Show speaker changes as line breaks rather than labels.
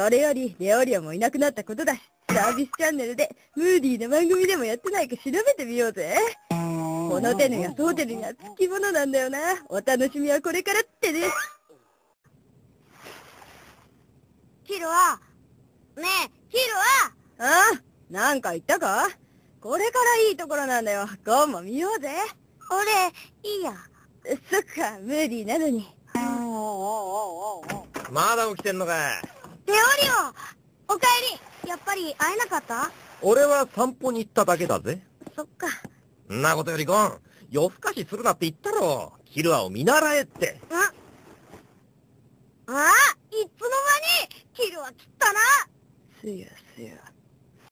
それより、レオリオもいなくなったことだし、サービスチャンネルでムーディーな番組でもやってないか調べてみようぜ。このテヌがソーテルには付き物なんだよな。お楽しみはこれからってね。
キルは、ねえ、キルは
ああ、なんか言ったか？これからいいところなんだよ。ゴンも見ようぜ。
俺、いいや。
そっか、ムーディーなのに。
まだ起きてんのか
レオリオおかえりやっぱり会えなかった？
俺は散歩に行っただけだぜ。
そっか。
んなことよりゴン、夜更かしするなって言ったろ。キルアを見習えって。
んああいつの間に？キルは来たな
すやすや。